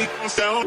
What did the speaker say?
Like, so,